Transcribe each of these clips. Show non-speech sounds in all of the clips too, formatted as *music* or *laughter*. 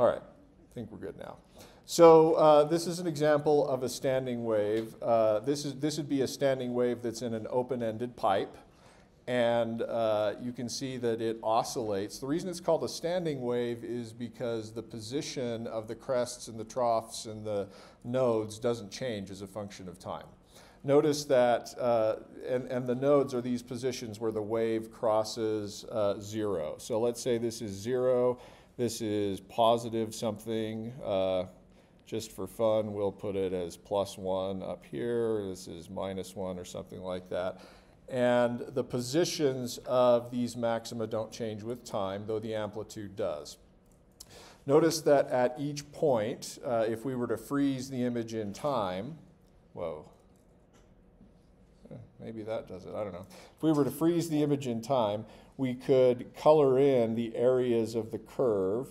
All right, I think we're good now. So uh, this is an example of a standing wave. Uh, this, is, this would be a standing wave that's in an open-ended pipe. And uh, you can see that it oscillates. The reason it's called a standing wave is because the position of the crests and the troughs and the nodes doesn't change as a function of time. Notice that, uh, and, and the nodes are these positions where the wave crosses uh, zero. So let's say this is zero, this is positive something. Uh, just for fun, we'll put it as plus one up here. This is minus one or something like that. And the positions of these maxima don't change with time, though the amplitude does. Notice that at each point, uh, if we were to freeze the image in time, whoa, maybe that does it, I don't know. If we were to freeze the image in time, we could color in the areas of the curve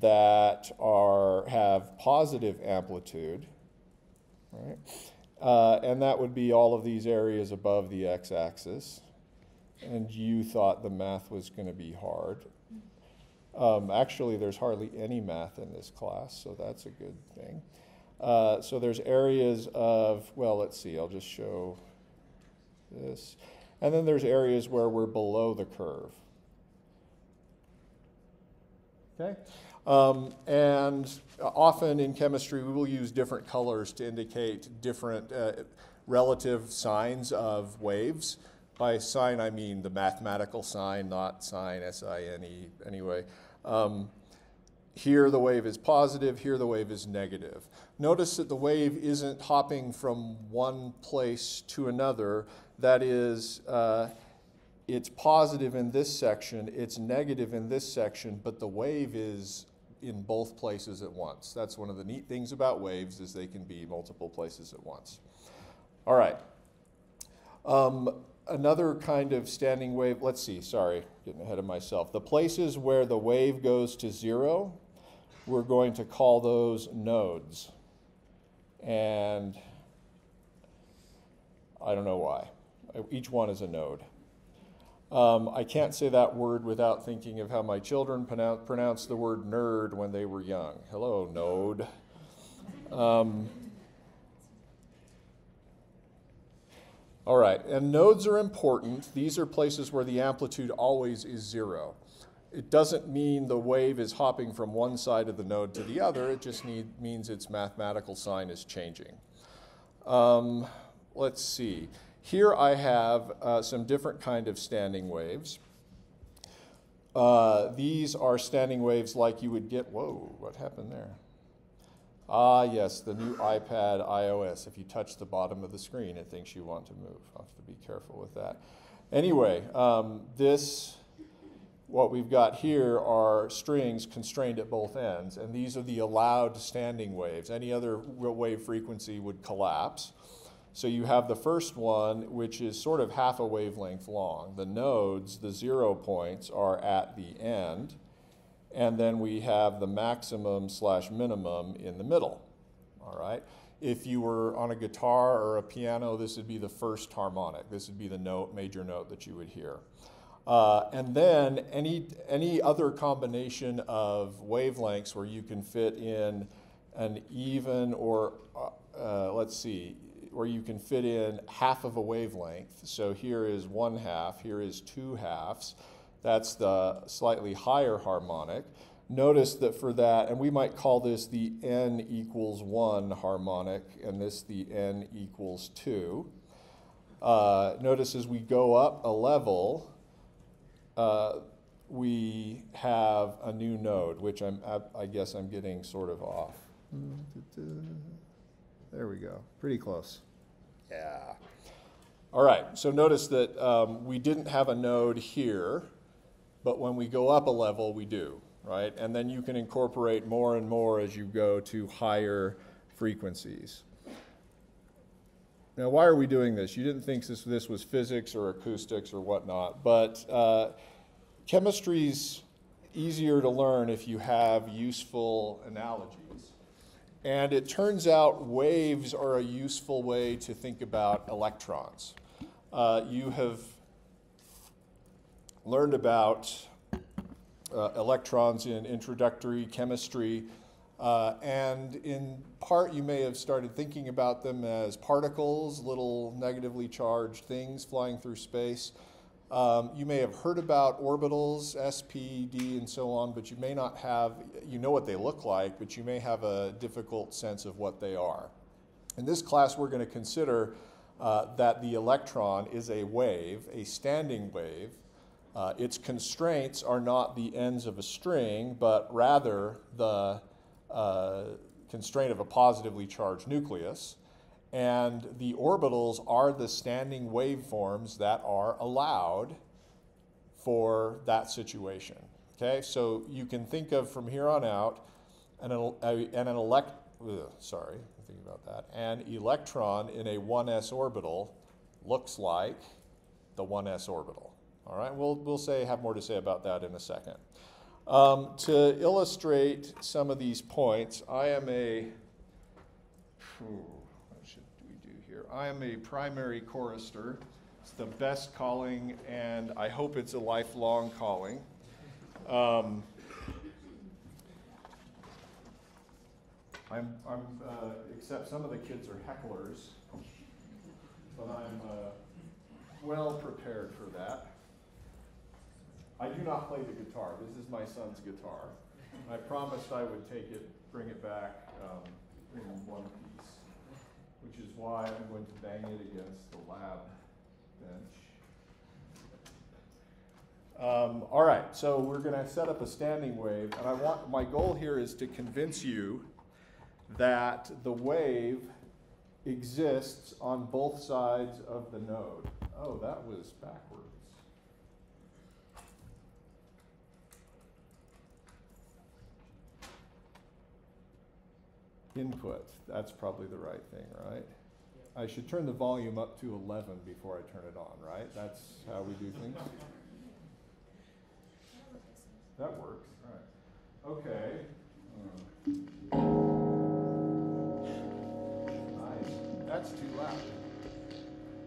that are, have positive amplitude, right? Uh, and that would be all of these areas above the x-axis. And you thought the math was going to be hard. Um, actually, there's hardly any math in this class, so that's a good thing. Uh, so there's areas of, well, let's see, I'll just show this. And then there's areas where we're below the curve. Okay? Um, and often in chemistry, we will use different colors to indicate different uh, relative signs of waves. By sign, I mean the mathematical sign, not sign, S-I-N-E, anyway. Um, here the wave is positive, here the wave is negative. Notice that the wave isn't hopping from one place to another. That is, uh, it's positive in this section, it's negative in this section, but the wave is in both places at once. That's one of the neat things about waves is they can be multiple places at once. All right. Um, another kind of standing wave, let's see, sorry, getting ahead of myself. The places where the wave goes to zero, we're going to call those nodes. And I don't know why. Each one is a node. Um, I can't say that word without thinking of how my children pronounce, pronounced the word nerd when they were young. Hello, node. Um, all right, and nodes are important. These are places where the amplitude always is zero. It doesn't mean the wave is hopping from one side of the node to the other. It just need, means its mathematical sign is changing. Um, let's see. Here I have uh, some different kind of standing waves. Uh, these are standing waves like you would get, whoa, what happened there? Ah, yes, the new iPad iOS. If you touch the bottom of the screen, it thinks you want to move. I'll have to be careful with that. Anyway, um, this, what we've got here are strings constrained at both ends, and these are the allowed standing waves. Any other wave frequency would collapse. So you have the first one, which is sort of half a wavelength long. The nodes, the zero points, are at the end. And then we have the maximum slash minimum in the middle. All right. If you were on a guitar or a piano, this would be the first harmonic. This would be the note, major note that you would hear. Uh, and then any, any other combination of wavelengths where you can fit in an even or, uh, uh let's see, where you can fit in half of a wavelength. So here is one half, here is two halves. That's the slightly higher harmonic. Notice that for that, and we might call this the n equals 1 harmonic, and this the n equals 2. Uh, notice as we go up a level, uh, we have a new node, which I'm, I, I guess I'm getting sort of off. There we go, pretty close. Yeah. All right, so notice that um, we didn't have a node here, but when we go up a level, we do, right? And then you can incorporate more and more as you go to higher frequencies. Now, why are we doing this? You didn't think this, this was physics or acoustics or whatnot, but uh, chemistry's easier to learn if you have useful analogies. And it turns out waves are a useful way to think about electrons. Uh, you have learned about uh, electrons in introductory chemistry. Uh, and in part, you may have started thinking about them as particles, little negatively charged things flying through space. Um, you may have heard about orbitals, s, p, d, and so on, but you may not have, you know what they look like, but you may have a difficult sense of what they are. In this class, we're going to consider uh, that the electron is a wave, a standing wave. Uh, its constraints are not the ends of a string, but rather the uh, constraint of a positively charged nucleus. And the orbitals are the standing waveforms that are allowed for that situation. Okay, so you can think of from here on out an, an, elect, ugh, sorry, think about that. An electron in a 1s orbital looks like the 1s orbital. All right, we'll, we'll say, have more to say about that in a second. Um, to illustrate some of these points, I am a, what should we do here? I am a primary chorister. It's the best calling, and I hope it's a lifelong calling. Um, I'm, I'm uh, except some of the kids are hecklers, but I'm uh, well prepared for that. I do not play the guitar. This is my son's guitar. I promised I would take it, bring it back um, one piece, which is why I'm going to bang it against the lab bench. Um, all right, so we're going to set up a standing wave, and I want my goal here is to convince you that the wave exists on both sides of the node. Oh, that was backwards. Input, that's probably the right thing, right? I should turn the volume up to 11 before I turn it on, right? That's how we do things? That works, right. Okay. Uh, That's too loud.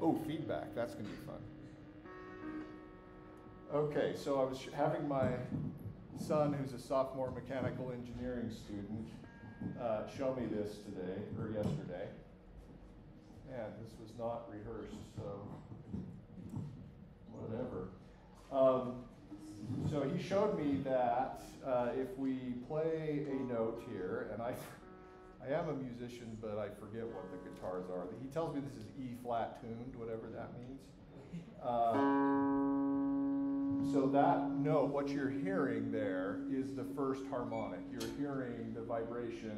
Oh, feedback. That's going to be fun. Okay, so I was having my son, who's a sophomore mechanical engineering student, uh, show me this today, or yesterday. Man, this was not rehearsed, so whatever. Um, so he showed me that uh, if we play a note here, and I I am a musician, but I forget what the guitars are. He tells me this is E flat tuned, whatever that means. Uh, so that note, what you're hearing there is the first harmonic. You're hearing the vibration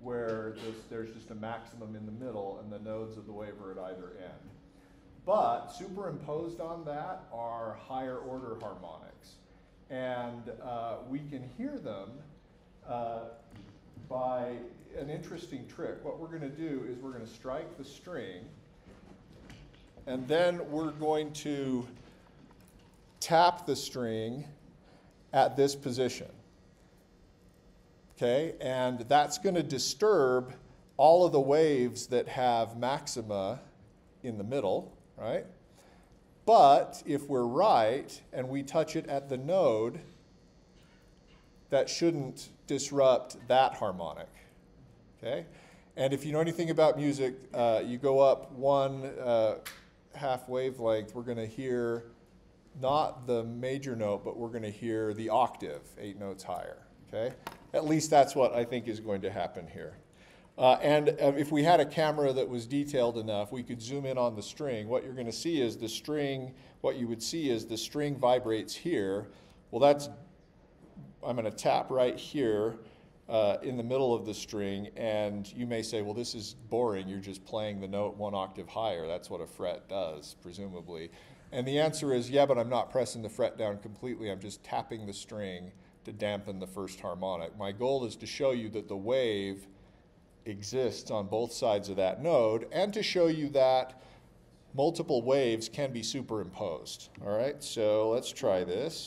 where this, there's just a maximum in the middle and the nodes of the wave are at either end. But superimposed on that are higher order harmonics. And uh, we can hear them uh, by an interesting trick. What we're going to do is we're going to strike the string, and then we're going to tap the string at this position. Okay, and that's going to disturb all of the waves that have maxima in the middle, right? But if we're right and we touch it at the node, that shouldn't disrupt that harmonic. Okay? And if you know anything about music, uh, you go up one uh, half wavelength, we're going to hear not the major note, but we're going to hear the octave, eight notes higher. Okay? At least that's what I think is going to happen here. Uh, and uh, if we had a camera that was detailed enough, we could zoom in on the string. What you're going to see is the string, what you would see is the string vibrates here. Well, that's, I'm going to tap right here uh, in the middle of the string, and you may say, well, this is boring. You're just playing the note one octave higher. That's what a fret does, presumably. And the answer is, yeah, but I'm not pressing the fret down completely. I'm just tapping the string to dampen the first harmonic. My goal is to show you that the wave exists on both sides of that node and to show you that multiple waves can be superimposed. All right, so let's try this.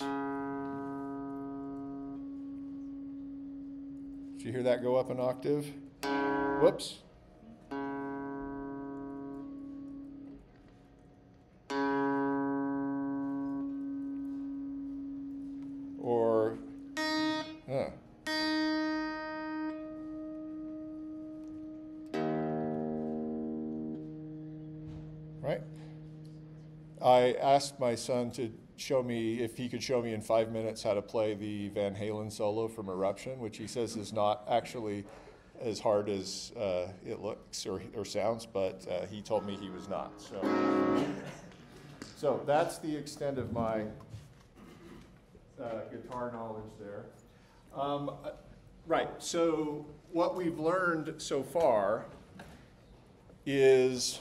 Did you hear that go up an octave? Whoops. I asked my son to show me if he could show me in five minutes how to play the Van Halen solo from Eruption, which he says is not actually as hard as uh, it looks or, or sounds, but uh, he told me he was not. So, so that's the extent of my uh, guitar knowledge there. Um, right, so what we've learned so far is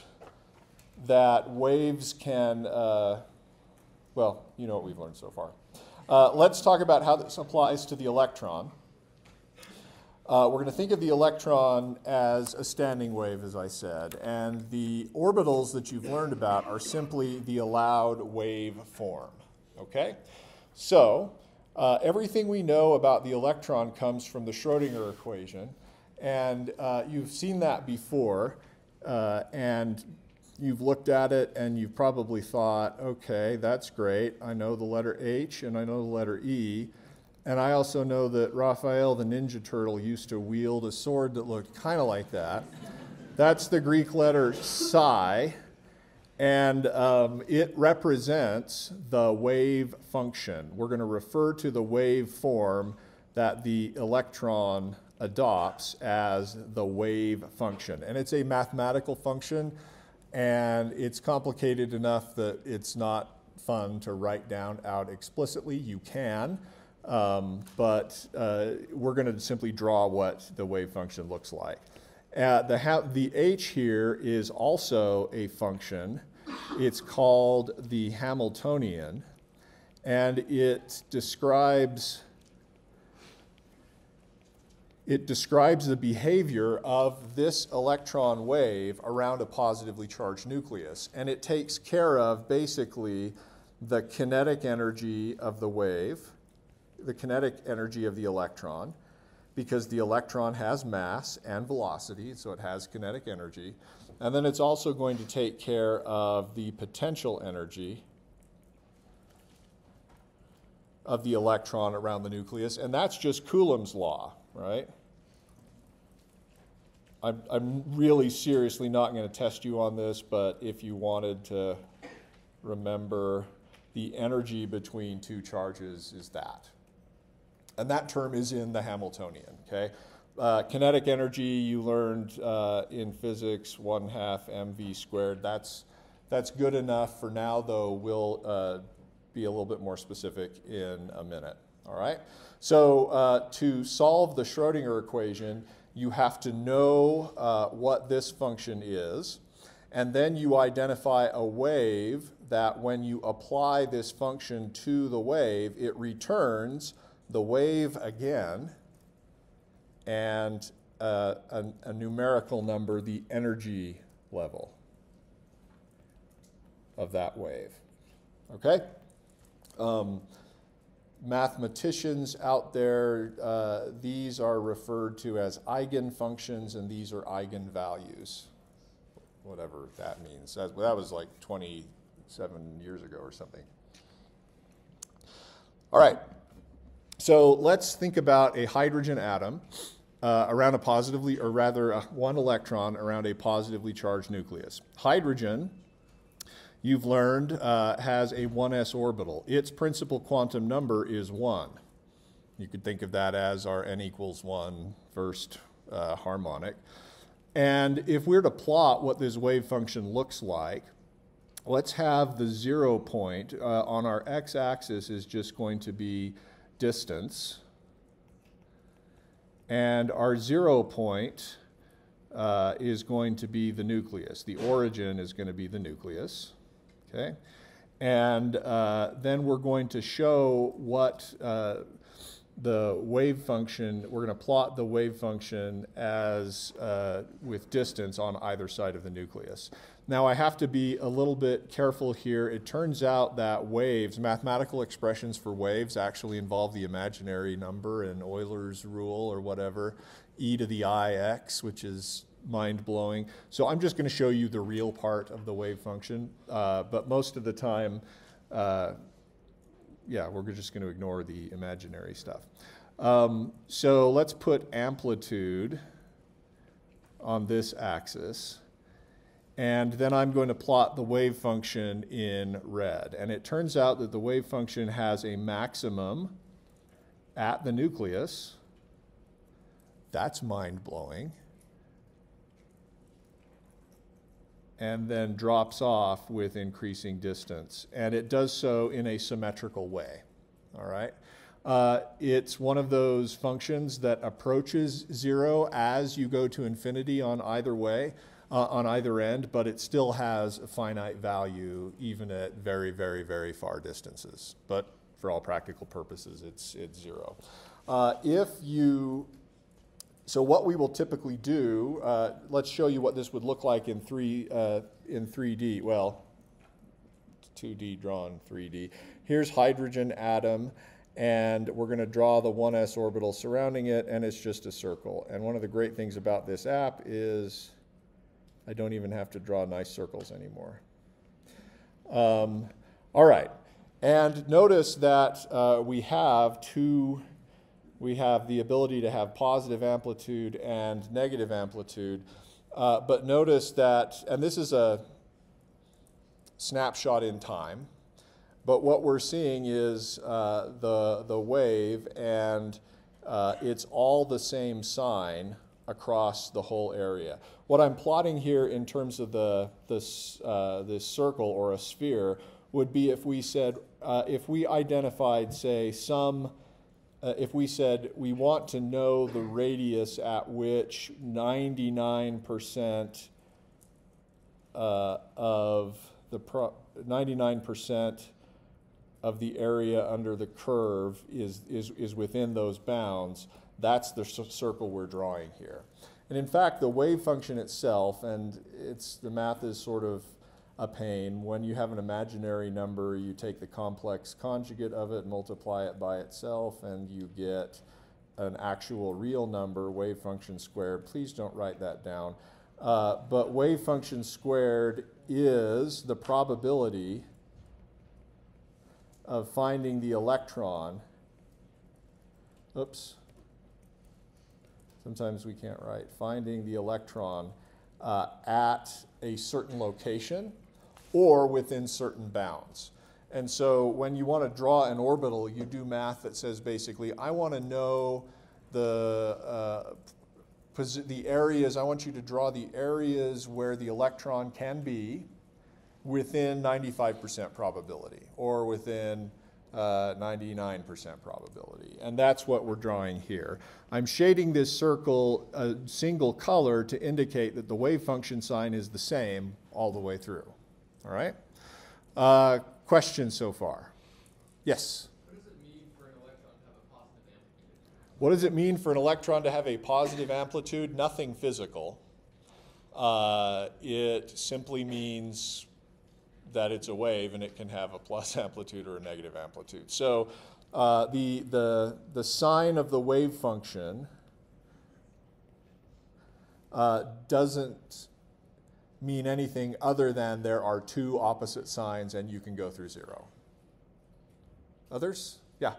that waves can, uh, well, you know what we've learned so far. Uh, let's talk about how this applies to the electron. Uh, we're going to think of the electron as a standing wave, as I said, and the orbitals that you've learned about are simply the allowed wave form. Okay? So, uh, everything we know about the electron comes from the Schrodinger equation, and uh, you've seen that before, uh, and you've looked at it and you've probably thought, okay, that's great. I know the letter H and I know the letter E. And I also know that Raphael the Ninja Turtle used to wield a sword that looked kind of like that. That's the Greek letter psi, and um, it represents the wave function. We're going to refer to the wave form that the electron adopts as the wave function. And it's a mathematical function, and it's complicated enough that it's not fun to write down out explicitly. You can. Um, but uh, we're going to simply draw what the wave function looks like. Uh, the, the h here is also a function. It's called the Hamiltonian, and it describes it describes the behavior of this electron wave around a positively charged nucleus, and it takes care of basically the kinetic energy of the wave the kinetic energy of the electron because the electron has mass and velocity, so it has kinetic energy. And then it's also going to take care of the potential energy of the electron around the nucleus, and that's just Coulomb's law, right? I'm, I'm really seriously not going to test you on this, but if you wanted to remember the energy between two charges is that and that term is in the Hamiltonian, okay? Uh, kinetic energy, you learned uh, in physics, 1 half mv squared. That's, that's good enough for now, though we'll uh, be a little bit more specific in a minute, all right? So uh, to solve the Schrodinger equation, you have to know uh, what this function is, and then you identify a wave that when you apply this function to the wave, it returns the wave again, and uh, a, a, numerical number, the energy level of that wave. Okay? Um, mathematicians out there, uh, these are referred to as eigenfunctions, and these are eigenvalues, whatever that means. That, that was like 27 years ago or something. All right. So let's think about a hydrogen atom uh, around a positively, or rather uh, one electron around a positively charged nucleus. Hydrogen, you've learned, uh, has a 1s orbital. Its principal quantum number is 1. You could think of that as our n equals 1 first uh, harmonic. And if we're to plot what this wave function looks like, let's have the zero point uh, on our x-axis is just going to be distance. And our zero point uh, is going to be the nucleus. The origin is going to be the nucleus. Okay? And uh, then we're going to show what uh, the wave function, we're going to plot the wave function as uh, with distance on either side of the nucleus. Now I have to be a little bit careful here. It turns out that waves, mathematical expressions for waves actually involve the imaginary number in Euler's rule or whatever, e to the ix, which is mind-blowing. So I'm just going to show you the real part of the wave function, uh, but most of the time, uh, yeah, we're just going to ignore the imaginary stuff. Um, so let's put amplitude on this axis. And then I'm going to plot the wave function in red. And it turns out that the wave function has a maximum at the nucleus. That's mind blowing. And then drops off with increasing distance. And it does so in a symmetrical way. All right? Uh, it's one of those functions that approaches zero as you go to infinity on either way uh, on either end, but it still has a finite value even at very, very, very far distances. But for all practical purposes, it's, it's zero. Uh, if you, so what we will typically do, uh, let's show you what this would look like in, three, uh, in 3D. Well, 2D drawn 3D. Here's hydrogen atom and we're going to draw the 1s orbital surrounding it, and it's just a circle. And one of the great things about this app is I don't even have to draw nice circles anymore. Um, all right. And notice that uh, we have two, we have the ability to have positive amplitude and negative amplitude. Uh, but notice that, and this is a snapshot in time, but what we're seeing is uh, the, the wave, and uh, it's all the same sign across the whole area. What I'm plotting here in terms of the, this, uh, this circle or a sphere would be if we said, uh, if we identified, say, some, uh, if we said we want to know the radius at which 99% uh, of the 99% of the area under the curve is, is, is within those bounds, that's the circle we're drawing here. And in fact, the wave function itself, and it's, the math is sort of a pain. When you have an imaginary number, you take the complex conjugate of it, multiply it by itself, and you get an actual real number, wave function squared. Please don't write that down. Uh, but wave function squared is the probability of finding the electron. Oops. Sometimes we can't write. Finding the electron uh, at a certain location or within certain bounds. And so when you want to draw an orbital, you do math that says basically, I want to know the, uh, the areas, I want you to draw the areas where the electron can be within 95% probability or within 99% uh, probability. And that's what we're drawing here. I'm shading this circle a single color to indicate that the wave function sign is the same all the way through. All right? Uh, questions so far? Yes? What does it mean for an electron to have a positive amplitude? What does it mean for an electron to have a positive amplitude? Nothing physical. Uh, it simply means that it's a wave and it can have a plus *laughs* amplitude or a negative amplitude. So uh, the, the, the sign of the wave function uh, doesn't mean anything other than there are two opposite signs and you can go through zero. Others? Yeah.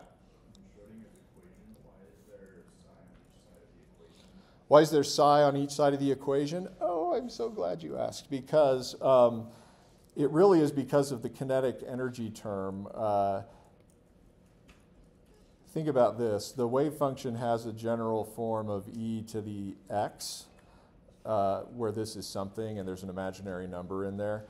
Why is there psi on each side of the equation? Oh, I'm so glad you asked because um, it really is because of the kinetic energy term. Uh, think about this. The wave function has a general form of e to the x, uh, where this is something and there's an imaginary number in there.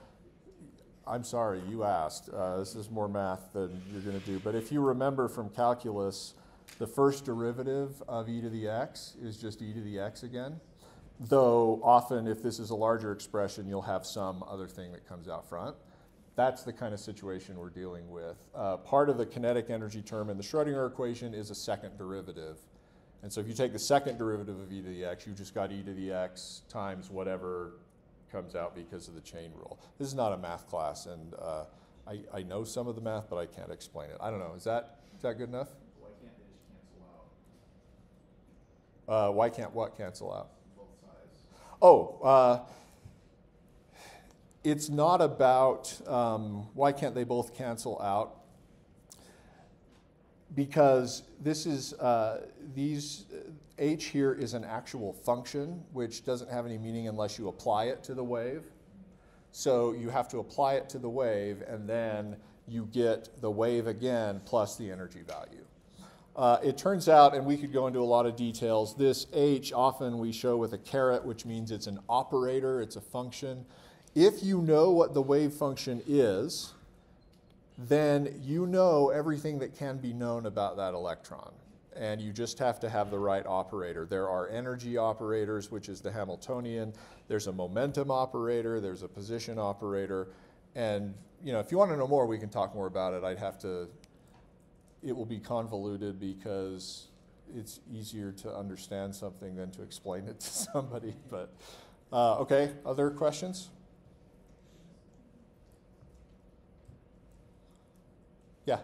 I'm sorry, you asked. Uh, this is more math than you're going to do. But if you remember from calculus, the first derivative of e to the x is just e to the x again though often if this is a larger expression, you'll have some other thing that comes out front. That's the kind of situation we're dealing with. Uh, part of the kinetic energy term in the Schrodinger equation is a second derivative. And so if you take the second derivative of e to the x, you just got e to the x times whatever comes out because of the chain rule. This is not a math class, and uh, I, I know some of the math, but I can't explain it. I don't know. Is that, is that good enough? Why can't they just cancel out? Uh, why can't what cancel out? Both sides. Oh, uh, it's not about um, why can't they both cancel out? Because this is, uh, these, h here is an actual function which doesn't have any meaning unless you apply it to the wave. So you have to apply it to the wave, and then you get the wave again plus the energy value. Uh, it turns out, and we could go into a lot of details, this h often we show with a caret, which means it's an operator, it's a function. If you know what the wave function is, then you know everything that can be known about that electron. And you just have to have the right operator. There are energy operators, which is the Hamiltonian. There's a momentum operator. There's a position operator. And you know, if you want to know more, we can talk more about it. I'd have to. It will be convoluted because it's easier to understand something than to explain it to *laughs* somebody. But uh, okay, other questions? Yeah.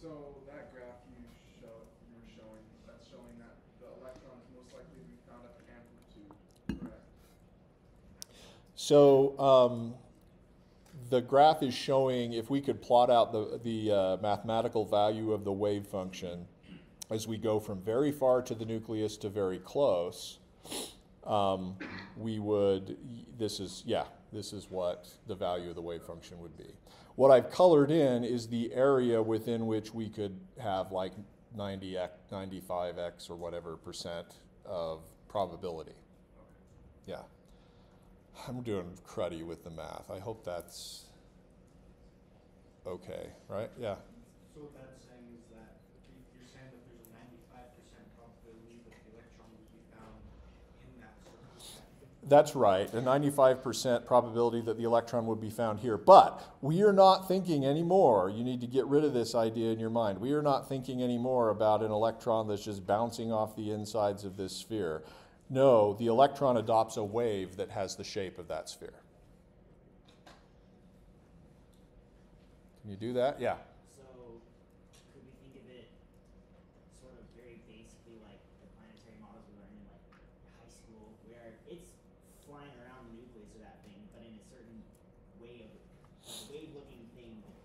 So that graph you show, you were showing, that's showing that the electron is most likely to be found at the amplitude, correct? So um, the graph is showing if we could plot out the, the uh, mathematical value of the wave function as we go from very far to the nucleus to very close, um, we would, this is, yeah, this is what the value of the wave function would be. What I've colored in is the area within which we could have like 90x, 95x or whatever percent of probability. Yeah. I'm doing cruddy with the math. I hope that's okay, right? Yeah. So that's saying is that you- you're saying that there's a ninety-five percent probability that the electron will be found in that circumstance. That's right, a 95% probability that the electron would be found here. But we are not thinking anymore. You need to get rid of this idea in your mind. We are not thinking anymore about an electron that's just bouncing off the insides of this sphere. No, the electron adopts a wave that has the shape of that sphere. Can you do that? Yeah. So, could we think of it sort of very basically like the planetary models we learned in like high school, where it's flying around the nucleus of that thing, but in a certain way of wave-looking thing is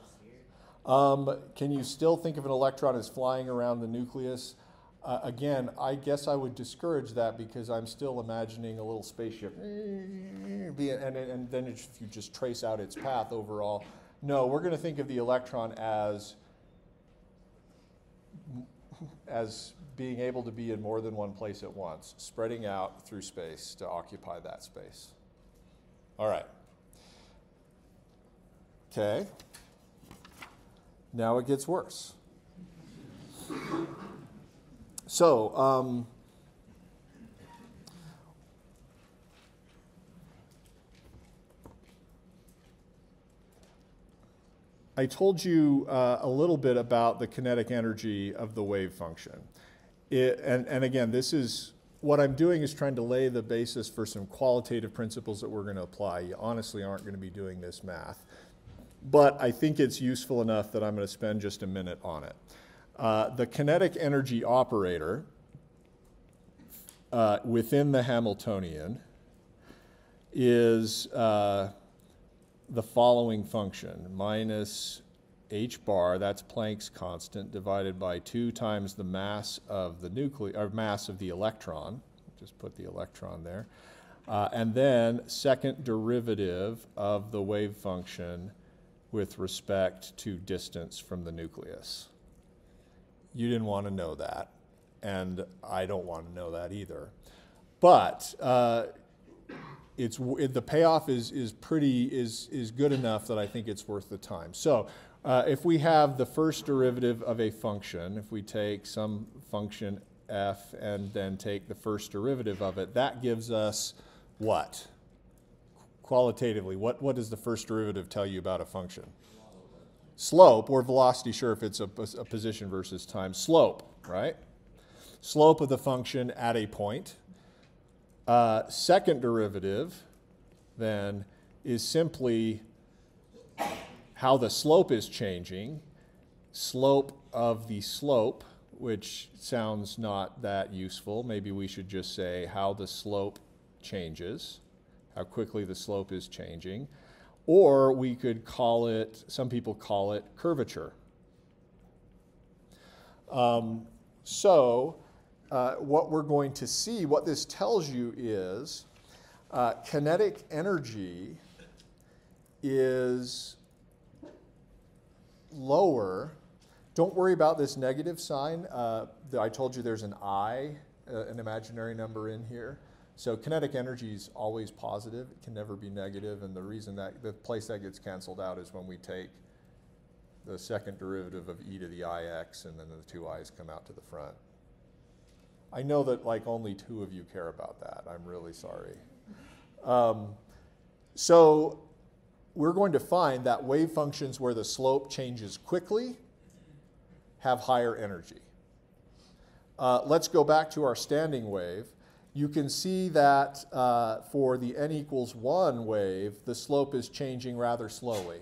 a sphere? Um, can you still think of an electron as flying around the nucleus? Uh, again, I guess I would discourage that because I'm still imagining a little spaceship, *laughs* and, and then if you just trace out its path overall. No, we're going to think of the electron as as being able to be in more than one place at once, spreading out through space to occupy that space. All right. Okay. Now it gets worse. So, um, I told you uh, a little bit about the kinetic energy of the wave function. It, and, and again, this is what I'm doing is trying to lay the basis for some qualitative principles that we're going to apply. You honestly aren't going to be doing this math. But I think it's useful enough that I'm going to spend just a minute on it. Uh, the kinetic energy operator uh, within the Hamiltonian is uh, the following function minus h bar, that's Planck's constant, divided by 2 times the mass of the nucleus, or mass of the electron. Just put the electron there. Uh, and then second derivative of the wave function with respect to distance from the nucleus. You didn't want to know that, and I don't want to know that either. But uh, it's it, the payoff is is pretty is is good enough that I think it's worth the time. So. Uh, if we have the first derivative of a function, if we take some function f and then take the first derivative of it, that gives us what? Qualitatively, what, what does the first derivative tell you about a function? Slope, or velocity, sure, if it's a, a position versus time. Slope, right? Slope of the function at a point. Uh, second derivative, then, is simply how the slope is changing. Slope of the slope, which sounds not that useful. Maybe we should just say how the slope changes, how quickly the slope is changing. Or we could call it, some people call it curvature. Um, so, uh, what we're going to see, what this tells you is uh, kinetic energy is lower, don't worry about this negative sign. Uh, I told you there's an I, uh, an imaginary number in here. So kinetic energy is always positive, it can never be negative. and the reason that, the place that gets canceled out is when we take the second derivative of e to the ix, and then the two i's come out to the front. I know that like only two of you care about that, I'm really sorry. Um, so we're going to find that wave functions where the slope changes quickly have higher energy. Uh, let's go back to our standing wave. You can see that uh, for the n equals 1 wave, the slope is changing rather slowly.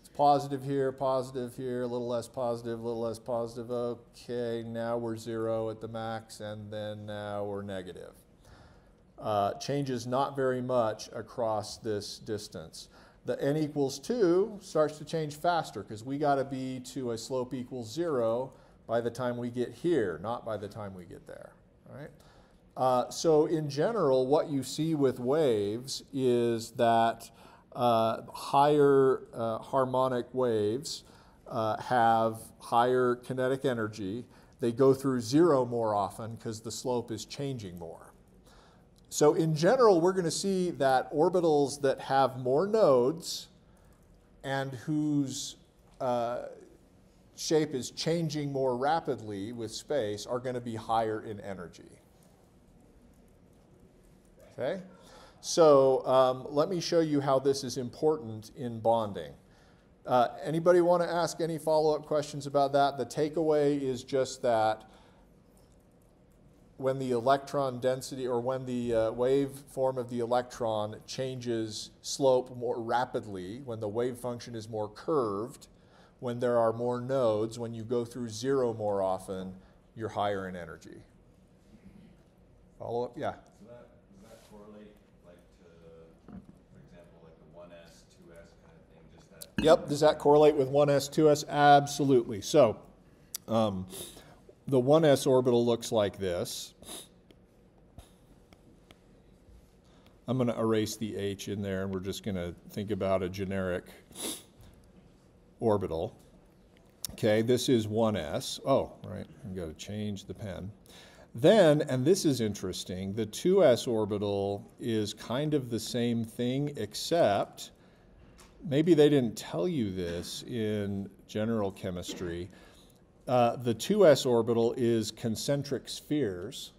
It's positive here, positive here, a little less positive, a little less positive. Okay, now we're 0 at the max, and then now we're negative. Uh, changes not very much across this distance. The n equals 2 starts to change faster because we got to be to a slope equals 0 by the time we get here, not by the time we get there. All right? Uh, so in general, what you see with waves is that uh, higher uh, harmonic waves uh, have higher kinetic energy. They go through zero more often because the slope is changing more. So in general, we're going to see that orbitals that have more nodes and whose uh, shape is changing more rapidly with space are going to be higher in energy. Okay? So um, let me show you how this is important in bonding. Uh, anybody want to ask any follow-up questions about that? The takeaway is just that when the electron density or when the uh, wave form of the electron changes slope more rapidly, when the wave function is more curved, when there are more nodes, when you go through zero more often, you're higher in energy. Follow up? Yeah. Does that correlate like to, for example, like the one S, two S kind of thing, just that? Yep. Does that correlate with 1s, 2s? Absolutely. So, um, the 1s orbital looks like this. I'm going to erase the h in there, and we're just going to think about a generic orbital. Okay, this is 1s. Oh, right. I've got to change the pen. Then, and this is interesting, the 2s orbital is kind of the same thing, except maybe they didn't tell you this in general chemistry. Uh, the 2s orbital is concentric spheres,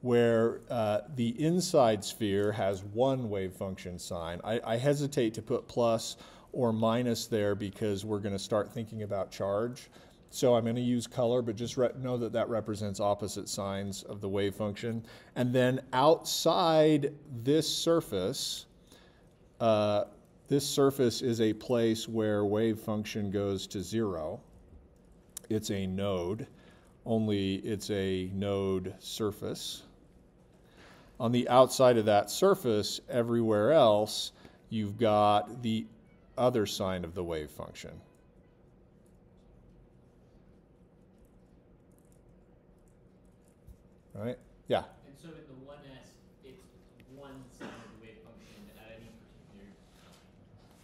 where uh, the inside sphere has one wave function sign. I, I hesitate to put plus or minus there because we're going to start thinking about charge. So I'm going to use color, but just know that that represents opposite signs of the wave function. And then outside this surface, uh, this surface is a place where wave function goes to zero. It's a node, only it's a node surface. On the outside of that surface, everywhere else, you've got the other sign of the wave function. Right? Yeah. And so in the one S, it's one sign of the wave function at any particular.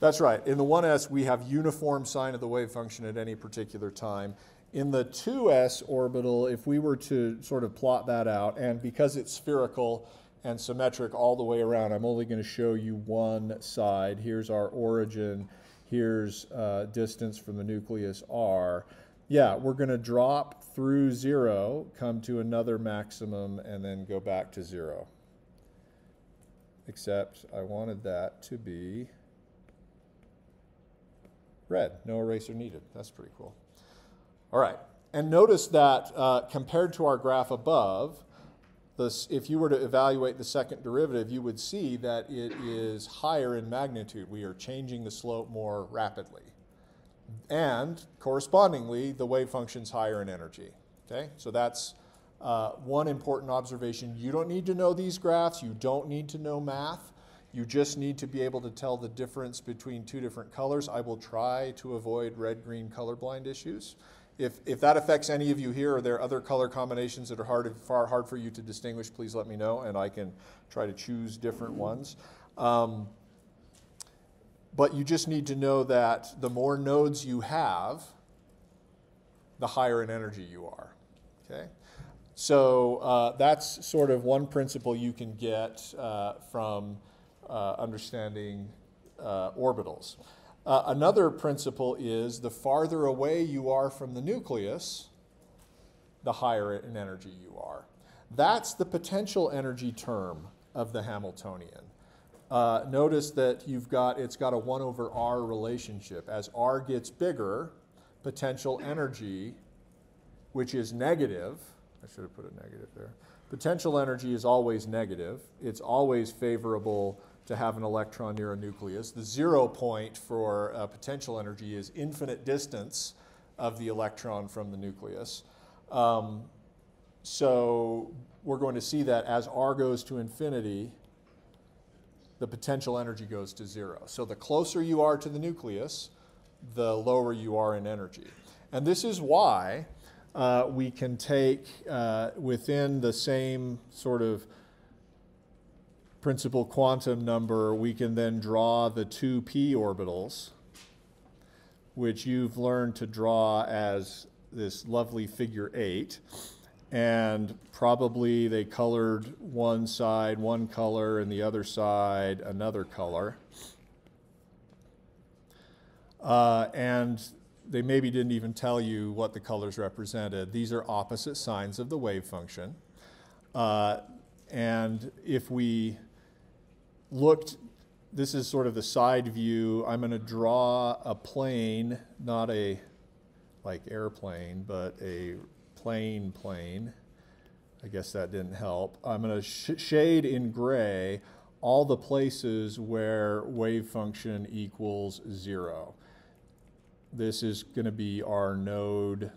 That's right. In the 1s, we have uniform sign of the wave function at any particular time. In the 2s orbital, if we were to sort of plot that out, and because it's spherical and symmetric all the way around, I'm only going to show you one side. Here's our origin. Here's uh, distance from the nucleus r. Yeah, we're going to drop through zero, come to another maximum, and then go back to zero. Except I wanted that to be red. No eraser needed. That's pretty cool. All right. And notice that uh, compared to our graph above, this, if you were to evaluate the second derivative, you would see that it is higher in magnitude. We are changing the slope more rapidly. And correspondingly, the wave function's higher in energy. Okay? So that's uh, one important observation. You don't need to know these graphs. You don't need to know math. You just need to be able to tell the difference between two different colors. I will try to avoid red-green colorblind issues. If, if that affects any of you here, or there are other color combinations that are hard, far hard for you to distinguish, please let me know, and I can try to choose different ones. Um, but you just need to know that the more nodes you have, the higher in energy you are. Okay? So uh, that's sort of one principle you can get uh, from understanding uh, orbitals. Uh, another principle is the farther away you are from the nucleus, the higher in energy you are. That's the potential energy term of the Hamiltonian. Uh, notice that you've got it's got a 1 over r relationship. As r gets bigger, potential energy, which is negative, I should have put a negative there. Potential energy is always negative. It's always favorable to have an electron near a nucleus. The zero point for uh, potential energy is infinite distance of the electron from the nucleus. Um, so we're going to see that as r goes to infinity, the potential energy goes to zero. So the closer you are to the nucleus, the lower you are in energy. And this is why uh, we can take uh, within the same sort of principal quantum number, we can then draw the two p orbitals, which you've learned to draw as this lovely figure eight. And probably they colored one side one color and the other side another color. Uh, and they maybe didn't even tell you what the colors represented. These are opposite signs of the wave function. Uh, and if we looked, this is sort of the side view. I'm going to draw a plane, not a like airplane, but a plane plane. I guess that didn't help. I'm going to sh shade in gray all the places where wave function equals zero. This is going to be our node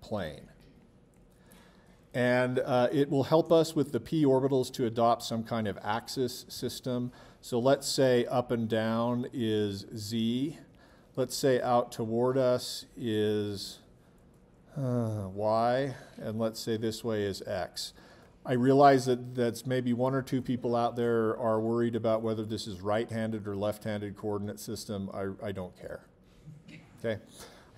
plane. And uh, it will help us with the p orbitals to adopt some kind of axis system. So let's say up and down is z. Let's say out toward us is uh, y. And let's say this way is x. I realize that that's maybe one or two people out there are worried about whether this is right-handed or left-handed coordinate system. I, I don't care. Okay.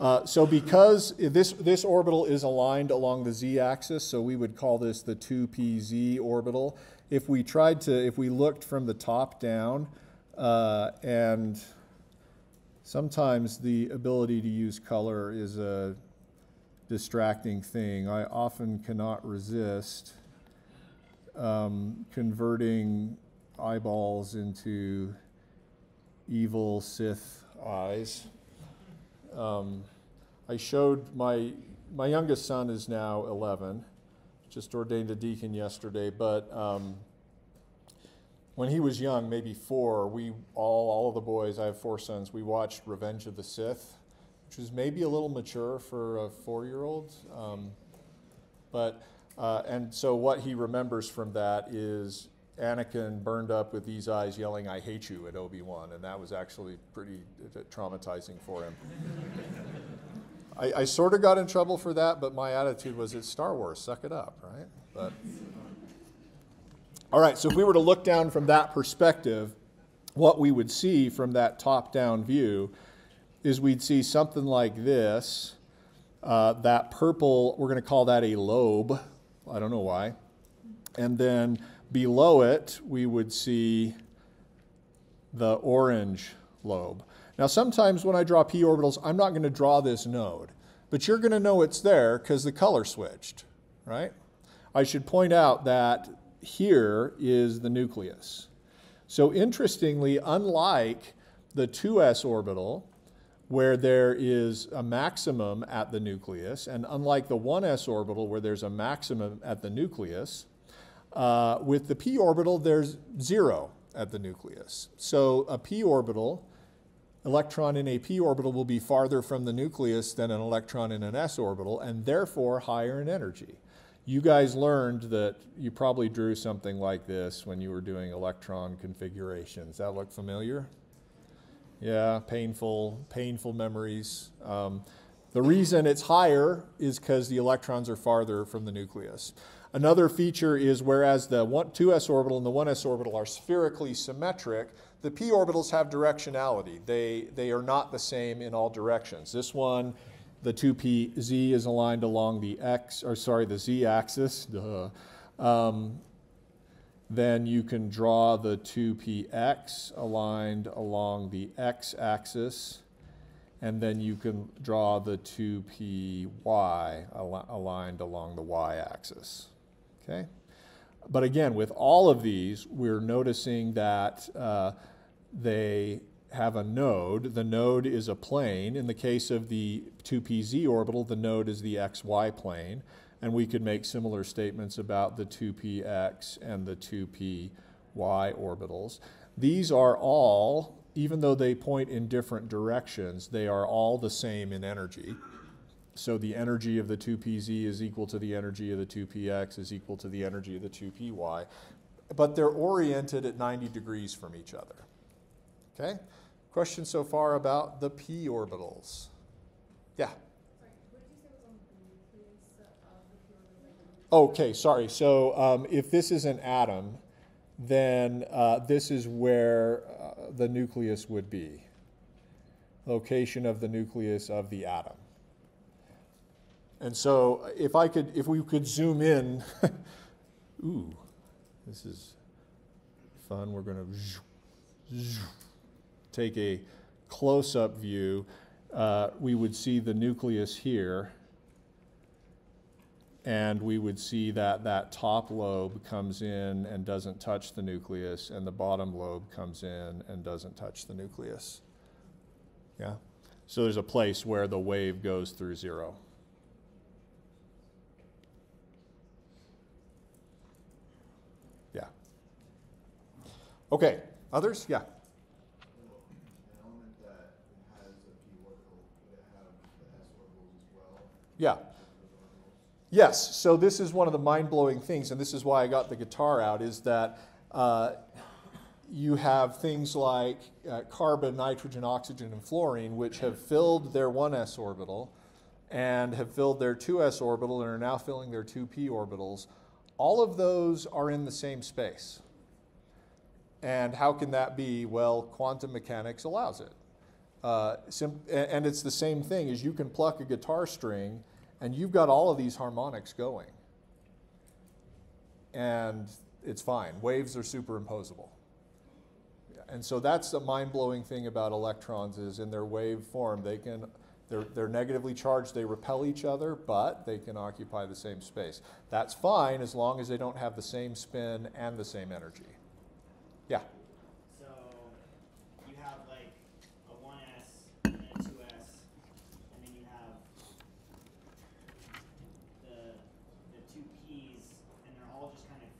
Uh, so because this, this orbital is aligned along the z-axis, so we would call this the 2pz orbital. If we tried to, if we looked from the top down, uh, and sometimes the ability to use color is a distracting thing. I often cannot resist um, converting eyeballs into evil Sith eyes. Um, I showed my, my youngest son is now 11, just ordained a deacon yesterday, but um, when he was young, maybe four, we all, all of the boys, I have four sons, we watched Revenge of the Sith, which was maybe a little mature for a four year old. Um, but, uh, and so what he remembers from that is Anakin burned up with these eyes yelling, I hate you at Obi Wan, and that was actually pretty traumatizing for him. I, I sort of got in trouble for that, but my attitude was it's Star Wars, suck it up, right? But all right, so if we were to look down from that perspective, what we would see from that top down view is we'd see something like this. Uh, that purple, we're going to call that a lobe. I don't know why. And then Below it, we would see the orange lobe. Now, sometimes when I draw p orbitals, I'm not going to draw this node, but you're going to know it's there because the color switched, right? I should point out that here is the nucleus. So interestingly, unlike the 2s orbital, where there is a maximum at the nucleus, and unlike the 1s orbital, where there's a maximum at the nucleus, uh, with the p orbital, there's zero at the nucleus. So a p orbital, electron in a p orbital will be farther from the nucleus than an electron in an s orbital, and therefore higher in energy. You guys learned that you probably drew something like this when you were doing electron configurations. That look familiar? Yeah, painful, painful memories. Um, the reason it's higher is because the electrons are farther from the nucleus. Another feature is whereas the one, 2s orbital and the 1s orbital are spherically symmetric, the p orbitals have directionality. They, they are not the same in all directions. This one, the 2p z is aligned along the x, or sorry, the z axis. Um, then you can draw the 2px aligned along the x axis, and then you can draw the 2py al- aligned along the y axis. Okay? But again, with all of these, we're noticing that uh, they have a node. The node is a plane. In the case of the 2pz orbital, the node is the xy plane. And we could make similar statements about the 2px and the 2py orbitals. These are all, even though they point in different directions, they are all the same in energy. So the energy of the 2pz is equal to the energy of the 2px is equal to the energy of the 2py. But they're oriented at 90 degrees from each other. Okay? Question so far about the p orbitals? Yeah. Okay, sorry. So um, if this is an atom, then uh, this is where uh, the nucleus would be. Location of the nucleus of the atom. And so if I could, if we could zoom in, *laughs* ooh, this is fun. We're going to take a close-up view. Uh, we would see the nucleus here and we would see that that top lobe comes in and doesn't touch the nucleus, and the bottom lobe comes in and doesn't touch the nucleus. Yeah? So there's a place where the wave goes through zero. Yeah. Okay, others? Yeah. An element that has a p orbital, would it have the s orbitals others? well? Yeah. Yes, so this is one of the mind blowing things, and this is why I got the guitar out, is that uh, you have things like uh, carbon, nitrogen, oxygen, and fluorine, which have filled their 1s orbital and have filled their 2s orbital and are now filling their 2p orbitals. All of those are in the same space. And how can that be? Well, quantum mechanics allows it. Uh, and it's the same thing as you can pluck a guitar string and you've got all of these harmonics going. And it's fine. Waves are superimposable. And so that's the mind-blowing thing about electrons is in their wave form, they can they're, they're negatively charged, they repel each other, but they can occupy the same space. That's fine as long as they don't have the same spin and the same energy. Yeah. So you have like a 1s and a 2s, and then you have the the two p's, and they're all just kind of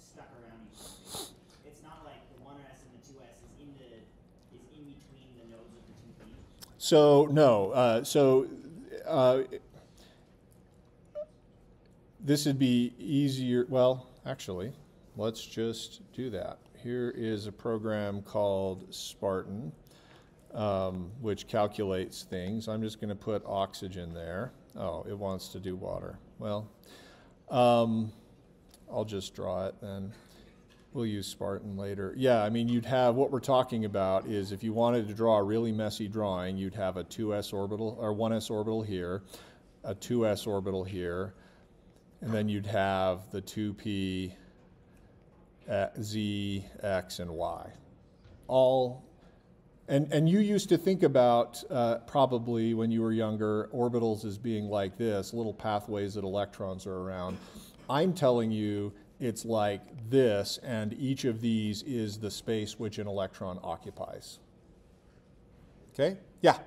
stuck around each other. It's not like the 1s and the 2s is in the is in between the nodes of the two p's. So no. Uh, so uh, this would be easier. Well, actually, let's just do that. Here is a program called Spartan, um, which calculates things. I'm just going to put oxygen there. Oh, it wants to do water. Well, um, I'll just draw it then. We'll use Spartan later. Yeah, I mean, you'd have what we're talking about is if you wanted to draw a really messy drawing, you'd have a 2s orbital or 1s orbital here, a 2s orbital here, and then you'd have the 2p, uh, z, x, and y. All, and, and you used to think about uh, probably when you were younger orbitals as being like this, little pathways that electrons are around. I'm telling you it's like this, and each of these is the space which an electron occupies. Okay? Yeah?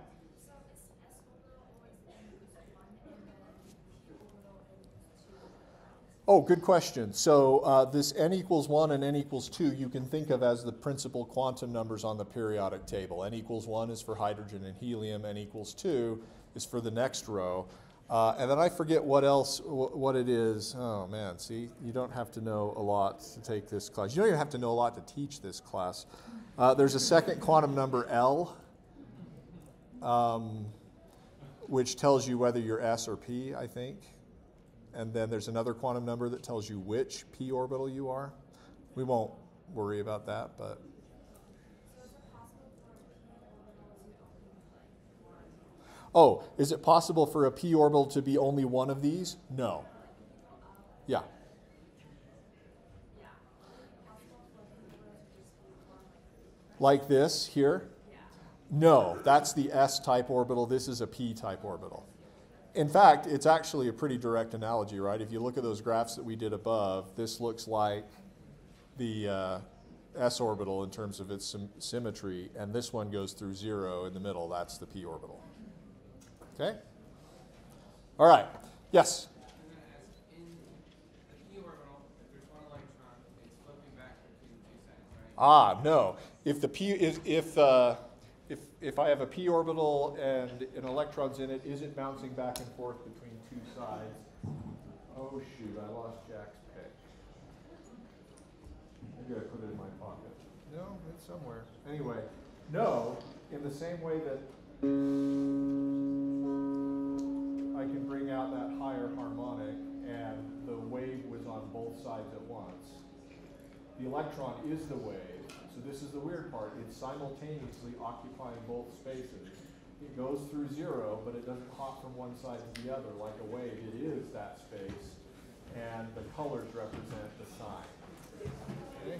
Oh, good question. So uh, this n equals 1 and n equals 2 you can think of as the principal quantum numbers on the periodic table. n equals 1 is for hydrogen and helium, n equals 2 is for the next row. Uh, and then I forget what else, wh- what it is. Oh man, see, you don't have to know a lot to take this class. You don't even have to know a lot to teach this class. Uh, there's a second quantum number L, um, which tells you whether you're S or P, I think. And then there's another quantum number that tells you which p orbital you are. We won't worry about that, but oh, is it possible for a p orbital to be only one of these? No. Yeah. Like this here? No, that's the S type orbital. This is a P type orbital. In fact, it's actually a pretty direct analogy, right? If you look at those graphs that we did above, this looks like the uh, S orbital in terms of its sym- symmetry, and this one goes through zero in the middle. That's the P orbital. Okay? All right. Yes? Ah, no. If the p is if uh, if if I have a p orbital and an electron's in it, is it bouncing back and forth between two sides? Oh shoot! I lost Jack's pick. Maybe I put it in my pocket. No, it's somewhere. Anyway, no. In the same way that I can bring out that higher harmonic, and the wave was on both sides at once. The electron is the wave, so this is the weird part. It's simultaneously occupying both spaces. It goes through zero, but it doesn't hop from one side to the other like a wave. It is that space, and the colors represent the sign. Okay?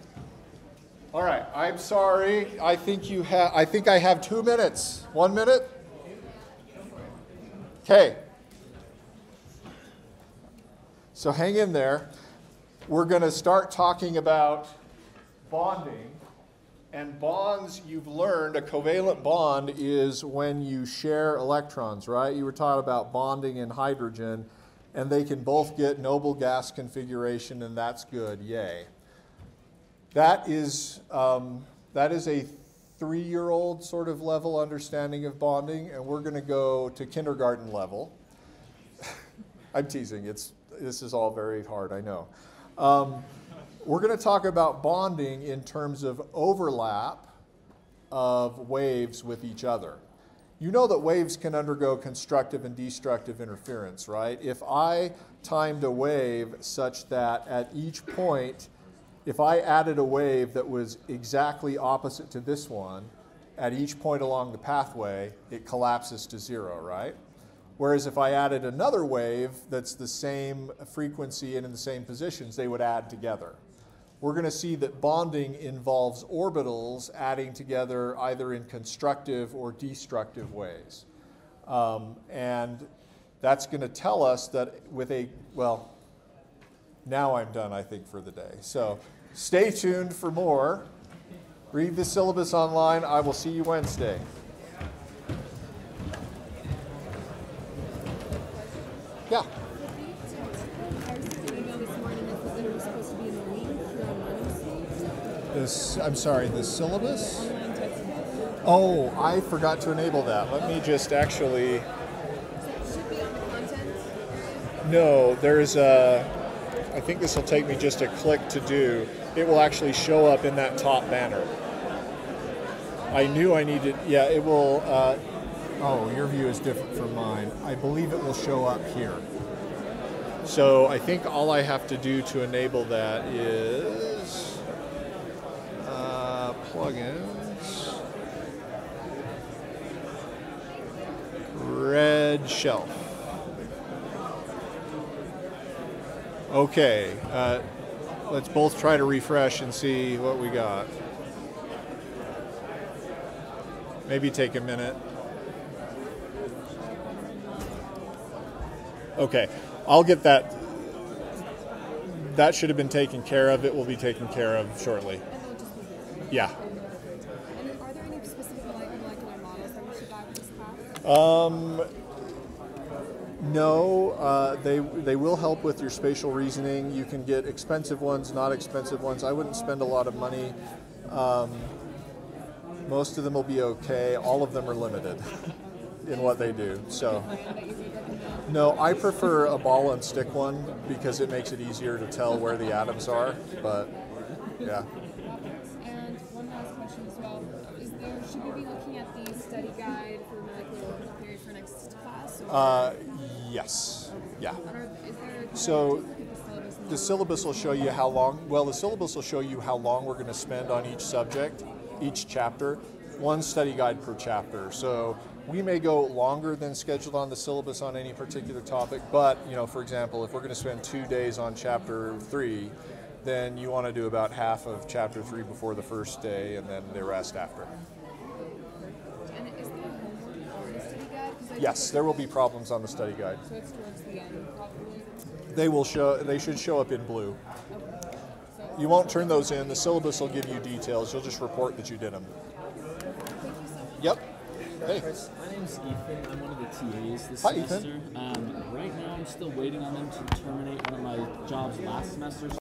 All right, I'm sorry. I think you have. I think I have two minutes. One minute. Okay. So hang in there. We're going to start talking about bonding. And bonds, you've learned a covalent bond is when you share electrons, right? You were taught about bonding in hydrogen, and they can both get noble gas configuration, and that's good. Yay. That is, um, that is a three year old sort of level understanding of bonding, and we're going to go to kindergarten level. *laughs* I'm teasing. It's, this is all very hard, I know. Um, we're going to talk about bonding in terms of overlap of waves with each other. You know that waves can undergo constructive and destructive interference, right? If I timed a wave such that at each point, if I added a wave that was exactly opposite to this one, at each point along the pathway, it collapses to zero, right? Whereas if I added another wave that's the same frequency and in the same positions, they would add together. We're going to see that bonding involves orbitals adding together either in constructive or destructive ways. Um, and that's going to tell us that with a, well, now I'm done, I think, for the day. So stay tuned for more. Read the syllabus online. I will see you Wednesday. Yeah. I'm sorry, the syllabus? Oh, I forgot to enable that. Let me just actually. No, there's a. I think this will take me just a click to do. It will actually show up in that top banner. I knew I needed. Yeah, it will. Uh, oh, your view is different from mine. I believe it will show up here. So I think all I have to do to enable that is plugins, RedShelf. Okay, uh, let's both try to refresh and see what we got. Maybe take a minute. Okay, I'll get that. That should have been taken care of. It will be taken care of shortly. Yeah. And are there any specific like molecular models that we should buy for this class? Um, no, uh, they they will help with your spatial reasoning. You can get expensive ones, not expensive ones. I wouldn't spend a lot of money. Um, most of them will be okay. All of them are limited *laughs* in what they do. So, no, I prefer a ball and stick one because it makes it easier to tell where the atoms are. But yeah. And one last question as well. Is there should we be looking at the study guide for molecular orbital theory for next class? Or Uh, yes. Yeah. so- The syllabus will show you how long, well, the syllabus will show you how long we're going to spend on each subject, each chapter, one study guide per chapter. So we may go longer than scheduled on the syllabus on any particular topic, but, you know, for example, if we're going to spend two days on chapter three, then you want to do about half of chapter three before the first day and then the rest after. And is there homework on the study guide? 'Cause I Yes, there will be problems on the study guide. So it's towards the end, probably. They will show, they should show up in blue. Okay. So You won't turn those in. The syllabus will give you details. You'll just report that you did them. thank you so much. Yep. Hey. Chris, my name's Ethan. I'm one of the TAs this Hi, Ethan. semester. Um, right now, I'm still waiting on them to terminate one of my jobs last semester.